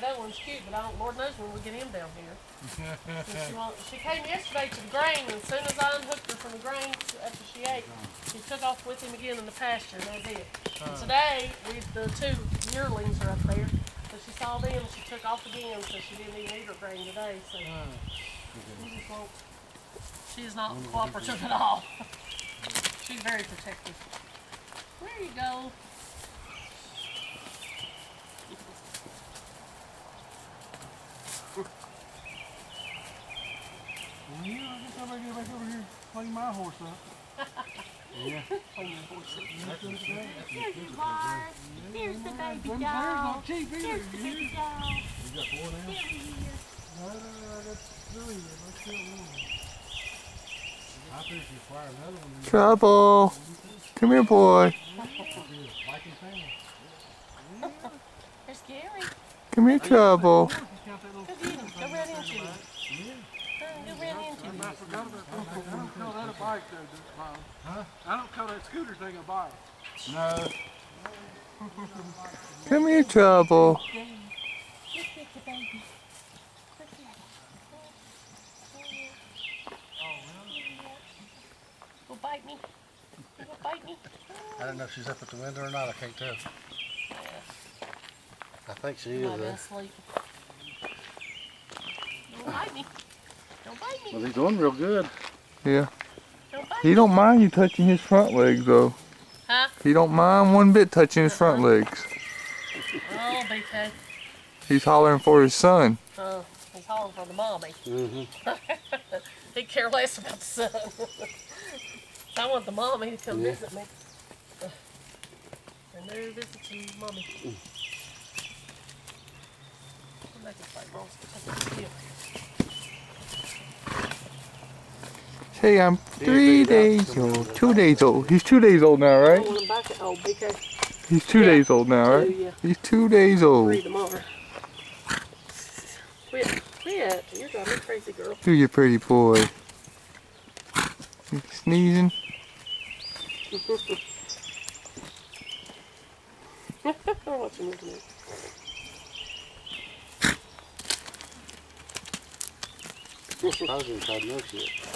that one's cute, but I don't, Lord knows when we get him down here. She, won't, she came yesterday to the grain, and as soon as I unhooked her from the grain after she ate, she took off with him again in the pasture, and that's it. And today, we, the two yearlings are up there, so she saw them, and she took off again, so she didn't even eat her grain today, so. We she is not cooperative at all. She's very protective. There you go. Yeah, I guess I better get back over here, clean my horse up. Yeah. Clean your horse up. Nothing today. Here's the bar. Here's the baby Them bears not cheap either. Here's the baby doll. You got four now? Here he is. No, no, no, that's three, let's one. I think you fire another one. Trouble. Come here, boy. do a Viking family. They're scary. Come here, Trouble. You count that little Go get him. Go run into him. Go run into him. I forgot about that. I don't call that a bike though, Bob. Huh? I don't call that scooter thing a bike. No. Come here, Trouble. Look at the baby. Look at Go bite me. Go bite me. I don't know if she's up at the window or not. I can't tell. I think she is. might be asleep. Don't bite me. Don't bite me. Well, he's doing real good. Yeah. Don't He don't mind you touching his front legs, though. Huh? He don't mind one bit touching his front uh-huh. legs. Oh, BK. He's hollering for his son. Oh, he's hollering for the mommy. Mm-hmm. he care less about the son. I want the mommy to come Yeah. visit me. And no visiting mommy. Come back and fight, Ross. Take a deal. Hey, I'm three days old. Two days old. He's two days old now, right? want him back at, BK. He's two days old now, Two, right? yeah. He's two days old. Three tomorrow. Quit, quit. You're driving me crazy, girl. Do you pretty boy? You sneezing? I'm watching this. I was inside no shit.